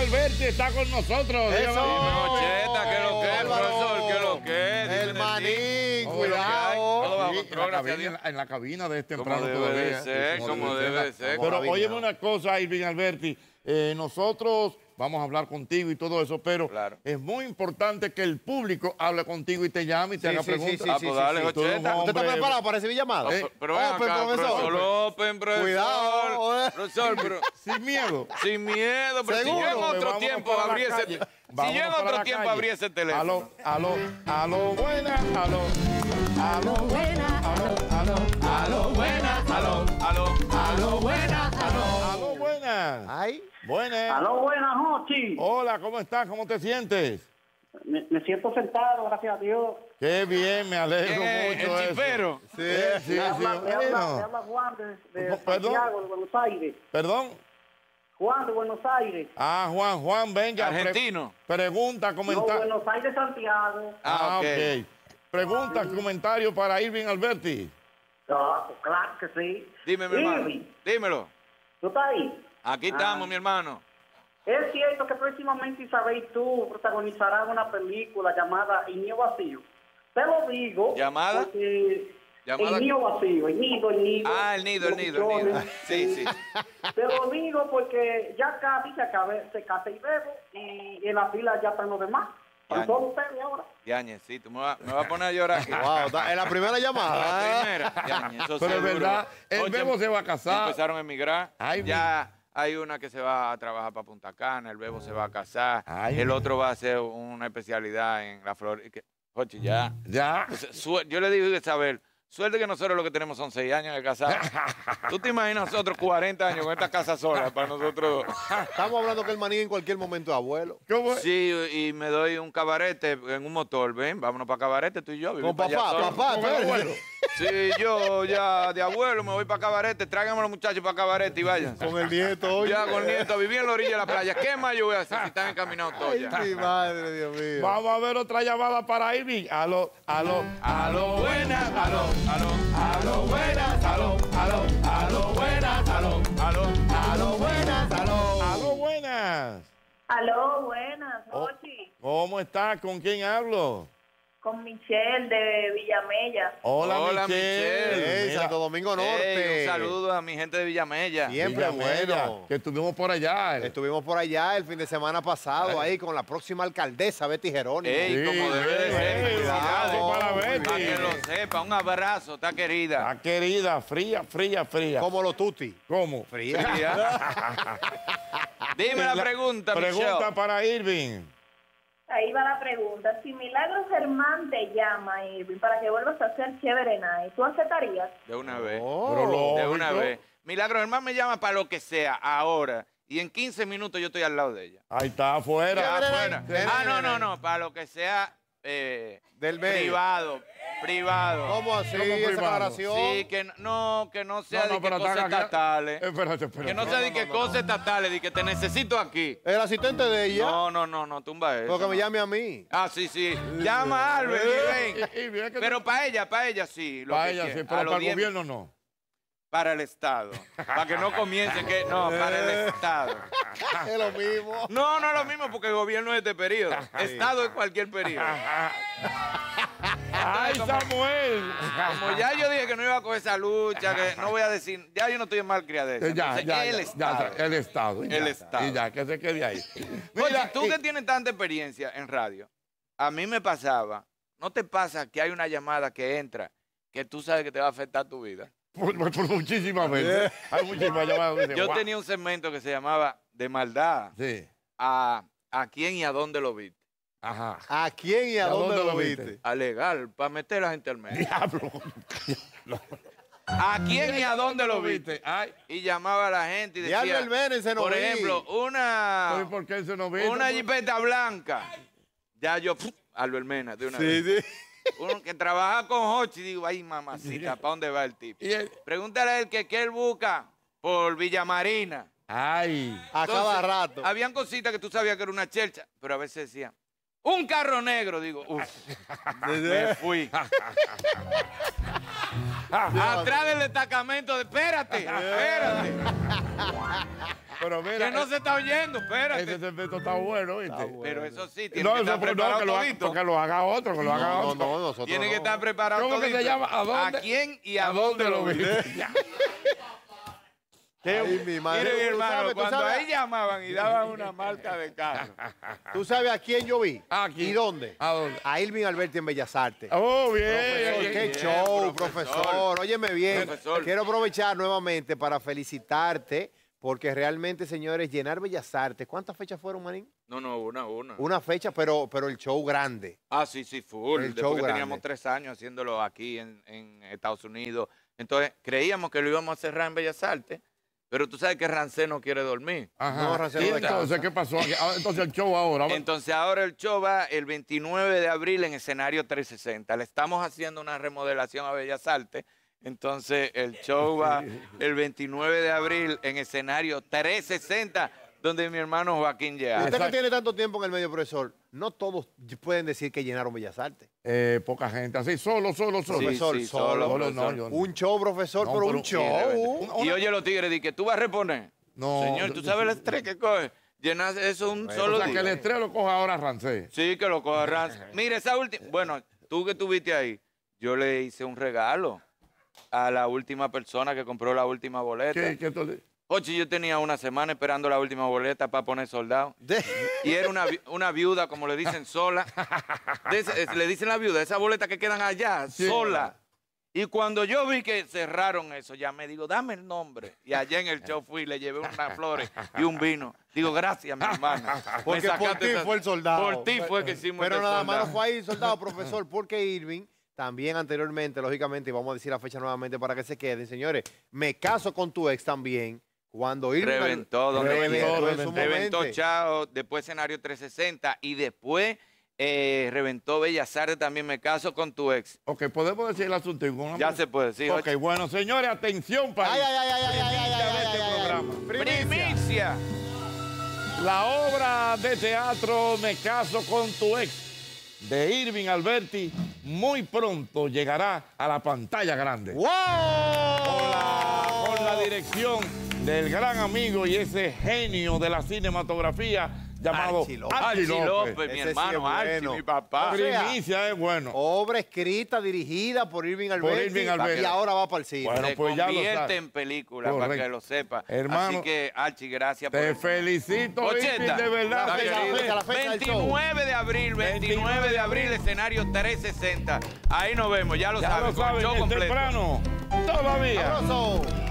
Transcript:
Alberti está con nosotros. Eso. Cheta, ¿qué lo que es, profesor? ¿Qué lo que es? El manín, cuidado. En, la cabina, de este Como temprano debe de todavía. ser, como debe de ser. Pero Como óyeme una cosa, Irving Alberti. eh, nosotros vamos a hablar contigo y todo eso, pero Claro. es muy importante que el público hable contigo y te llame y te Sí, haga sí, preguntas. sí, Ah, sí, pues dale. ¿Usted está preparado para ese llamada? Eh, Pero pero, acá, profesor. profesor López, profesor. Cuidado, eh. Profesor, pero Sin miedo. sin miedo, pero si yo en Seguro, otro tiempo para la abrí ese... calle. Si yo en otro tiempo abrí ese teléfono. Aló, aló, aló, buena, aló, aló, buena, buenas. Aló, buenas noches. Hola, ¿cómo estás? ¿Cómo te sientes? Me, me siento sentado, gracias a Dios. Qué bien, me alegro ¿Quién es? mucho. ¿El eso. chifero? Sí, sí, sí. me, habla, me, habla, me bueno. habla Juan de, de Perdón. Santiago, de Buenos Aires. Perdón. Juan de Buenos Aires. Ah, Juan, Juan, venga. pre- Argentino. pregunta, No, comentario. Buenos Aires, Santiago. Ah, ok. Pregunta, comentario para Irving Alberti. Ah, pues claro que sí. Dime, mi hermano. Dímelo. ¿Tú estás ahí? Aquí estamos, mi hermano. Es cierto que próximamente Isabel y tú protagonizarán una película llamada El Nido Vacío. Te lo digo. ¿Llamada? Porque ¿Llamada? El Nido Vacío, el nido, el nido. Ah, el nido, el nido, el nido. Sí, sí. Te lo digo porque ya casi se, acabe, se casa y bebo y en la fila ya están los demás. Ya. Están todos ustedes ahora. Yañez, sí, tú me vas, me vas a poner a llorar aquí. wow, está- en la primera La llamada. primera, Yañez, eso Pero es verdad, el Oye, Bebo se va a casar. Empezaron a emigrar. Ay, ya hay una que se va a trabajar para Punta Cana, el Bebo se va a casar. Ay, el otro va a hacer una especialidad en la Florida. Oye, ya. Ya. Sea, su- Yo le digo a Isabel, suerte que nosotros lo que tenemos son seis años de casado. ¿Tú te imaginas nosotros 40 años con esta casa sola para nosotros? Estamos hablando que el manín en cualquier momento es abuelo. ¿Cómo es? Sí, y me doy un cabarete en un motor, ven, vámonos para cabarete tú y yo. Con papá, papá, espérese. abuelo. Sí, yo ya de abuelo me voy para cabarete, tráiganme a los muchachos para cabarete y vayan. Con el nieto hoy. Ya con el nieto, viví en la orilla de la playa. ¿Qué más yo voy a hacer si están encaminados todos Ay, ya? mi madre, Dios mío. Vamos a ver otra llamada para Irving. Aló, aló, Aló, buenas, aló, aló, aló, buenas, aló, aló, aló, buenas, aló, aló. aló, buenas, aló. Aló, buenas. Aló, buenas, Oh. ¿Cómo estás? ¿Con quién hablo? Con Michelle de Villamella. Hola, Hola, Michelle. Michelle. Santo Domingo Norte. Ey, un saludo a mi gente de Villamella. Siempre Villamella, bueno. Que estuvimos por allá. Estuvimos por allá el fin de semana pasado ahí con la próxima alcaldesa Betty Jerónimo. Ey, Sí, como debe de ser. para Betty. Para que lo sepa, un abrazo, está querida. Ah, querida, fría, fría, fría. Como los tutti. ¿Cómo? Fría. Dime la pregunta, Pregunta Michelle. para Irving. Ahí va la pregunta. Si Milagros Germán te llama, Irving, para que vuelvas a ser chévere Night, ¿tú aceptarías? De una vez. Oh. De una vez. Milagro, hermano me llama para lo que sea, ahora. Y en 15 minutos yo estoy al lado de ella. Ahí está afuera. Ven, afuera. Ah, no, no, no, para lo que sea eh, Del medio. privado, privado. ¿Cómo así ¿Cómo esa? Sí, que no- no, que no sea No, no, de que cosas estatales. Espérate, espérate. Que no sea de que cosas estatales, de que te necesito aquí. El asistente de ella. No, no, no, no, tumba eso. Porque me llame a mí. Ah, sí, sí. Llama a Albert y ven. Pero para ella, para ella sí. lo para que ella quiera. sí, pero para el 10 gobierno no. Para el Estado. Para que no comience que. No, para el Estado. es lo mismo. No, no es lo mismo porque el gobierno es de este periodo. Estado es cualquier periodo. ¡Ay, Samuel! Como ya yo dije que no iba a coger esa lucha, que no voy a decir. Ya yo no estoy en mal criadeza. Eh, Ya, ya, el ya, Estado. el Estado. y El ya, Estado. Y ya, que se quede ahí. Oye, tú y- que tienes tanta experiencia en radio, a mí me pasaba, ¿no te pasa que hay una llamada que entra que tú sabes que te va a afectar tu vida? por, por- muchísimas veces. Hay muchísimas llamadas. Yo tenía un segmento que se llamaba De maldad Sí. a, a quién y a dónde lo viste. Ajá. ¿A quién y a, dónde, lo viste? A legal, para meter a la gente al medio. Diablo. ¿A quién y a dónde lo viste? viste? Ay, Y llamaba a la gente y De decía, Albert Vélez se nos por vi. ejemplo, una, ¿y por qué se nos viste? una jipeta blanca. Ya yo, ¡puf! Albert Mena, de una vez. Sí, sí. Uno que trabaja con Hochi, digo, ay, mamacita, ¿para dónde va el tipo? Pregúntale a él que qué él busca por Villamarina. Ay. A cada Entonces, rato. Habían cositas que tú sabías que era una chelcha, pero a veces decían, un carro negro. Digo, uff, me fui. Atrás del destacamento, de, espérate, espérate. Pero mira, Que no se está oyendo, espérate. ese efecto está bueno, ¿viste? Pero eso sí, tiene No, que eso estar pues, no, preparado que lo, haga, todito. que lo haga otro, que lo haga No, otro. no, nosotros Tiene que no. estar preparado ¿Cómo que se todito. llama? ¿A dónde? quién y a, ¿A dónde, dónde lo lo viste? Ay, mi madre. Mire, mi ¿Tú hermano, sabes- cuando sabes- ahí llamaban y daban una marca de carro. ¿Tú sabes a quién yo vi? ¿A quién? ¿Y dónde? ¿A dónde? A Irving Alberti en Bellas Artes. Oh, bien. Profesor, bien, qué bien. show, profesor. profesor. Óyeme bien. Profesor. Quiero aprovechar nuevamente para felicitarte, porque realmente, señores, llenar Bellas Artes. ¿Cuántas fechas fueron, Marín? No, no, una, una. Una fecha, pero, pero el show grande. Ah, sí, sí, full. El show que grande. teníamos tres años haciéndolo aquí en, en Estados Unidos. Entonces, creíamos que lo íbamos a cerrar en Bellas Artes, pero tú sabes que Rancé no quiere dormir. Ajá. No, Rancelo ¿Y de entonces qué pasó? aquí? Ah, Entonces el show ahora. ¿va? Entonces, ahora el show va el 29 de abril en escenario 360. Le estamos haciendo una remodelación a Bellas Artes. Entonces, el show va el 29 de abril en escenario 360, donde mi hermano Joaquín Usted llega. que Exacto. tiene tanto tiempo en el medio, profesor, no todos pueden decir que llenaron Bellas Artes. Eh, poca gente. Así, solo, solo, solo. Sí, profesor, sí, solo, solo, solo, profesor. no, yo no. Un show, profesor, No, pero pero- un Sí, show. Y oye los tigres, di que tú vas a reponer. No, Señor, ¿tú sabes el estrés que coge? Llenas eso un O solo sea, que el estrés lo coja ahora Rancé. Sí, que lo coge Rance. Mire, esa última... Bueno, tú que estuviste ahí, yo le hice un regalo a la última persona que compró la última boleta. ¿Qué, qué Oye, yo tenía una semana esperando la última boleta para poner soldado. De- Y era una, una viuda, como le dicen, sola. Ese- le dicen la viuda, esas boletas que quedan allá, Sí. sola. Y cuando yo vi que cerraron eso, ya me digo, dame el nombre. Y allá en el show fui, le llevé unas flores y un vino. Digo, gracias, mi hermana. Porque por ti esa- fue el soldado. Por ti fue que hicimos Pero este nada más no fue ahí, soldado, profesor, porque Irving también anteriormente, lógicamente, y vamos a decir la fecha nuevamente para que se queden, señores, me caso con tu ex también, cuando Irving reventó, donde reventó, reventó, Chao, después escenario 360 y después eh, reventó Bellas Artes también me caso con tu ex. Ok, podemos decir el asunto. Ya se puede, sí. Ok, bueno, señores, atención para ay, ay, ay, ay, ay, ay, este ay. Primicia. La obra de teatro Me caso con tu ex de Irving Alberti muy pronto llegará a la pantalla grande. ¡Wow! Hola, con la dirección del gran amigo y ese genio de la cinematografía llamado Archie López. Archie López. López, mi sí hermano es Archie, bueno. mi papá. O sea, Primicia es bueno. Obra escrita, dirigida por Irving Alberti, Irving Alberti. y ahora va para el cine. Bueno, se pues ya lo convierte en película, para que lo sepa. Hermano, Así que, Archie, gracias por Te felicito, Ocheta. Irving, de verdad. La fecha, la querido. fecha, la fecha del show. 29 de abril, 29 de abril, escenario 360. Ahí nos vemos, ya lo Ya saben, lo con saben, show es completo. temprano. Todavía. ¡Sabroso!